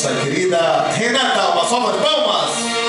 nossa querida Renata. Uma salva de palmas.